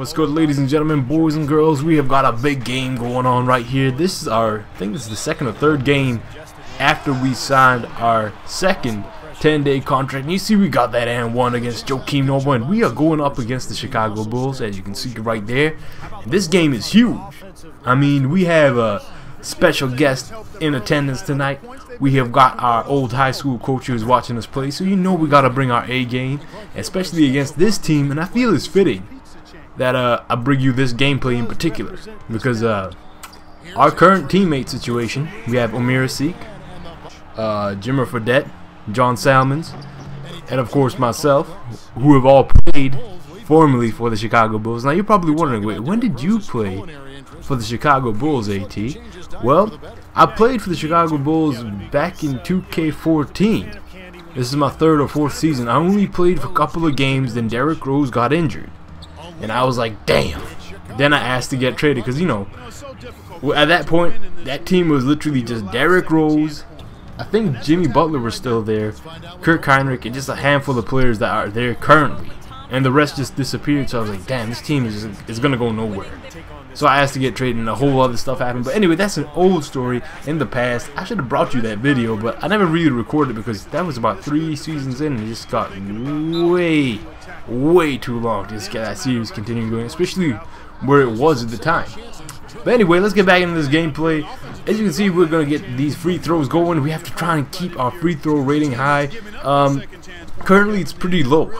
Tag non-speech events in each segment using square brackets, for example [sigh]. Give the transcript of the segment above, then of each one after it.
What's good ladies and gentlemen, boys and girls, we have got a big game going on right here. This is our, I think this is the second or third game after we signed our second 10 day contract. And you see we got that and one against Joakim Noah and we are going up against the Chicago Bulls as you can see right there. And this game is huge. I mean we have a special guest in attendance tonight. We have got our old high school coach who's watching us play so you know we got to bring our A game especially against this team and I feel it's fitting that uh, I bring you this gameplay in particular because uh, our current teammate situation we have Omer Asik, uh, Jimmer Fredette, John Salmons, and of course myself, who have all played formerly for the Chicago Bulls. Now you're probably wondering, wait, when did you play for the Chicago Bulls, AT? Well, I played for the Chicago Bulls back in 2K14. This is my third or fourth season. I only played for a couple of games, then Derrick Rose got injured. And I was like, damn. Then I asked to get traded because, you know, at that point, that team was literally just Derrick Rose, I think Jimmy Butler was still there, Kirk Hinrich, and just a handful of players that are there currently. And the rest just disappeared, so I was like, damn, this team is, is to go nowhere. So I asked to get traded and a whole other stuff happened. But anyway, that's an old story in the past. I should have brought you that video, but I never really recorded it because that was about three seasons in and it just got way, way too long to just get that series continuing going, especially where it was at the time. But anyway, let's get back into this gameplay. As you can see, we're going to get these free throws going. We have to try and keep our free throw rating high. Um, currently, it's pretty low.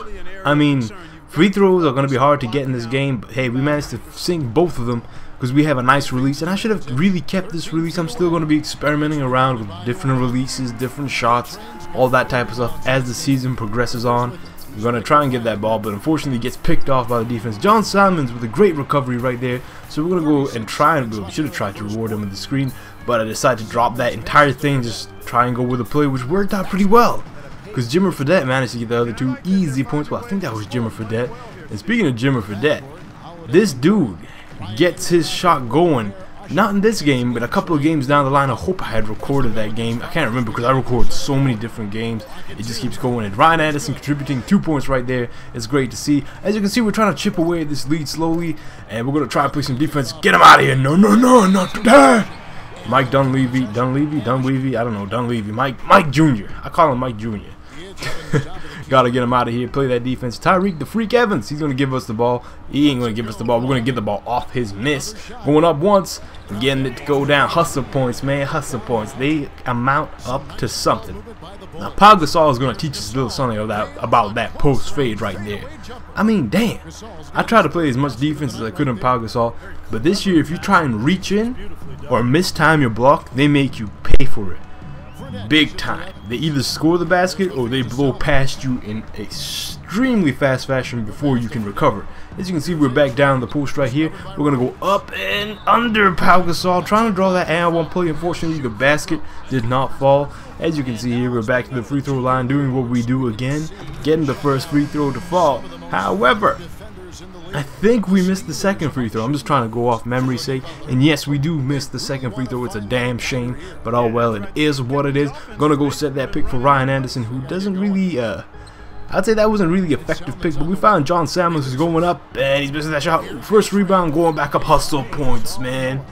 I mean, free throws are going to be hard to get in this game. But hey, we managed to sink both of them because we have a nice release. And I should have really kept this release. I'm still going to be experimenting around with different releases, different shots, all that type of stuff as the season progresses on. We're going to try and get that ball, but unfortunately gets picked off by the defense. John Salmons with a great recovery right there. So we're going to go and try and, we should have tried to reward him with the screen, but I decided to drop that entire thing, just try and go with a play, which worked out pretty well. Because Jimmer Fredette managed to get the other two easy points. Well, I think that was Jimmer Fredette. And speaking of Jimmer Fredette, this dude gets his shot going not in this game, but a couple of games down the line. I hope I had recorded that game. I can't remember because I record so many different games. It just keeps going. And Ryan Anderson contributing two points right there. It's great to see. As you can see, we're trying to chip away at this lead slowly. And we're going to try and play some defense. Get him out of here. No, no, no, not today. Mike Dunleavy, Dunleavy, Dunleavy, I don't know, Dunleavy, Mike, Mike Jr. I call him Mike Jr. [laughs] Gotta get him out of here. Play that defense. Tyreke the Freak Evans. He's gonna give us the ball. He ain't gonna give us the ball. We're gonna get the ball off his miss. Going up once, getting it to go down. Hustle points, man. Hustle points. They amount up to something. Now Pau Gasol is gonna teach us a little about, about that post fade right there. I mean, damn. I tried to play as much defense as I could in Pau Gasol, but this year if you try and reach in or mistime your block, they make you pay for it big time. They either score the basket or they blow past you in extremely fast fashion before you can recover. As you can see, we're back down the post right here. We're going to go up and under Pau Gasol, trying to draw that and one play. Unfortunately, the basket did not fall. As you can see here, we're back to the free throw line doing what we do again, getting the first free throw to fall. However, I think we missed the second free throw. I'm just trying to go off memory's sake. And yes, we do miss the second free throw. It's a damn shame. But oh well, it is what it is. Gonna go set that pick for Ryan Anderson, who doesn't really, uh, I'd say that wasn't really effective pick. But we found John Salmons who's going up, and he's missing that shot. First rebound, going back up, hustle points, man.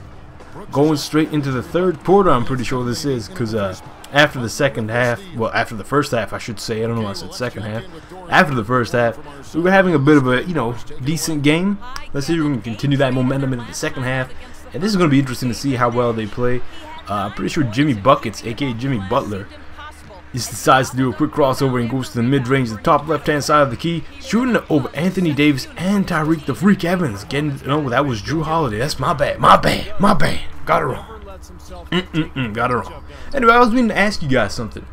Going straight into the third quarter, I'm pretty sure this is, because, uh, after the second half, well, after the first half, I should say. I don't know why I said second half. After the first half, we were having a bit of a, you know, decent game. Let's see if we can continue that momentum into the second half. And this is going to be interesting to see how well they play. Uh, I'm pretty sure Jimmy Buckets, aka Jimmy Butler, just decides to do a quick crossover and goes to the mid-range, the top left-hand side of the key, shooting over Anthony Davis and Tyreke the Freak Evans. Getting, you know, that was Jrue Holiday. That's my bad, my bad, my bad. Got it wrong. Mm -mm -mm, got it wrong. Anyway, I was meaning to ask you guys something.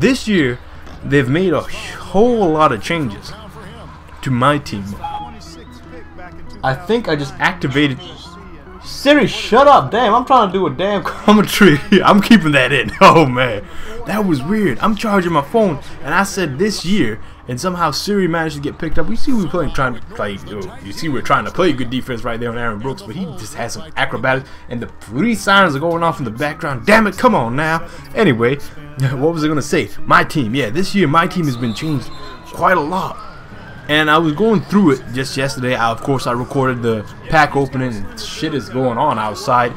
This year, they've made a whole lot of changes to my team. I think I just activated. Siri, shut up! Damn, I'm trying to do a damn [laughs] commentary. I'm keeping that in. [laughs] Oh man, that was weird. I'm charging my phone, and I said this year, and somehow Siri managed to get picked up. You see, we playing trying to play. You see, we're trying to play good defense right there on Aaron Brooks, but he just has some acrobatics, and the police sirens are going off in the background. Damn it! Come on now. Anyway, [laughs] what was I gonna say? My team. Yeah, this year my team has been changed quite a lot. And I was going through it just yesterday. I, of course, I recorded the pack opening and shit is going on outside.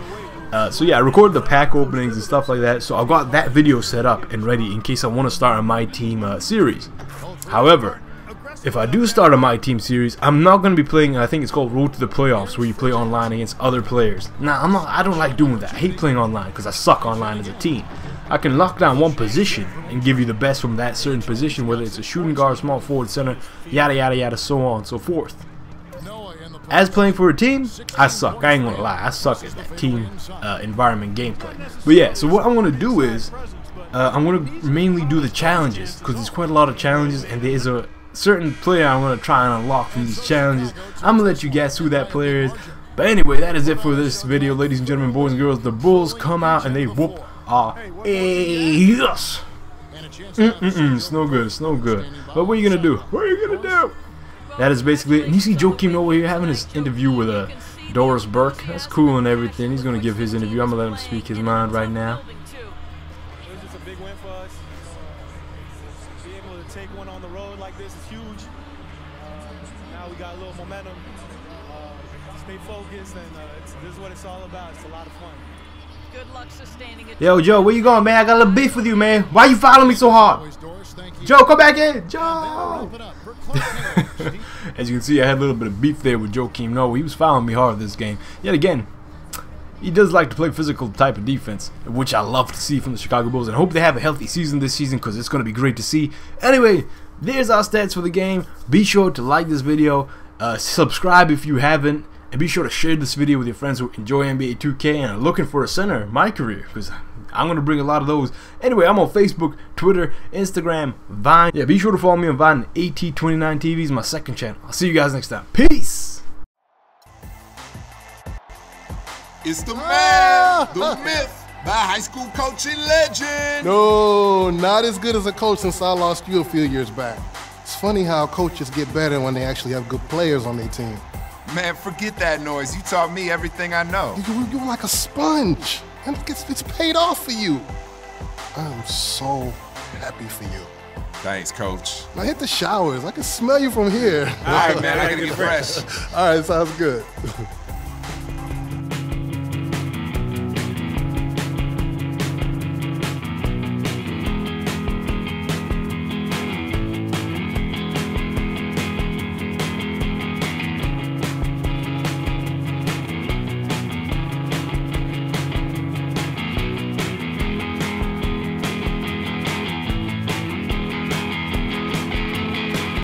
Uh, so yeah, I recorded the pack openings and stuff like that. So I've got that video set up and ready in case I want to start a my team uh, series. However, if I do start a my team series, I'm not going to be playing. I think it's called Road to the Playoffs, where you play online against other players. Now I'm not. I don't like doing that. I hate playing online because I suck online as a team. I can lock down one position and give you the best from that certain position, whether it's a shooting guard, small forward, center, yada yada yada, so on and so forth. As playing for a team, I suck. I ain't gonna lie, I suck at that team uh, environment gameplay. But yeah, so what I'm gonna do is, uh, I'm gonna mainly do the challenges because there's quite a lot of challenges, and there's a certain player I'm gonna try and unlock from these challenges. I'm gonna let you guess who that player is. But anyway, that is it for this video, ladies and gentlemen, boys and girls. The Bulls come out and they whoop our ass. Mm -mm -mm, it's no good, it's no good. But what are you gonna do? What are you gonna do? That is basically it. And you see Joakim Noah here having his interview with uh, Doris Burke. That's cool and everything. He's gonna give his interview. I'm gonna let him speak his mind right now. Take one on the road like this is huge. Uh, now we got a little momentum. Uh, stay focused, and uh, this is what it's all about. It's a lot of fun. Good luck sustaining it. Yo, Joe, where you going, man? I got a little beef with you, man. Why you following me so hard? Joe, come back in. Joe. [laughs] As you can see, I had a little bit of beef there with Joakim Noah, He was following me hard this game. Yet again, he does like to play physical type of defense, which I love to see from the Chicago Bulls. And hope they have a healthy season this season because it's going to be great to see. Anyway, there's our stats for the game. Be sure to like this video, uh, subscribe if you haven't, and be sure to share this video with your friends who enjoy NBA 2K and are looking for a center in my career because I'm going to bring a lot of those. Anyway, I'm on Facebook, Twitter, Instagram, Vine. Yeah, be sure to follow me on Vine. AT29TV is my second channel. I'll see you guys next time. Peace! It's the man, ah! the myth, the high school coaching legend. No, not as good as a coach since I lost you a few years back. It's funny how coaches get better when they actually have good players on their team. Man, forget that noise. You taught me everything I know. You, you're like a sponge. And it's, it's paid off for you. I'm so happy for you. Thanks, coach. Now hit the showers. I can smell you from here. All right, man. I [laughs] gotta get fresh. All right, sounds good. [laughs]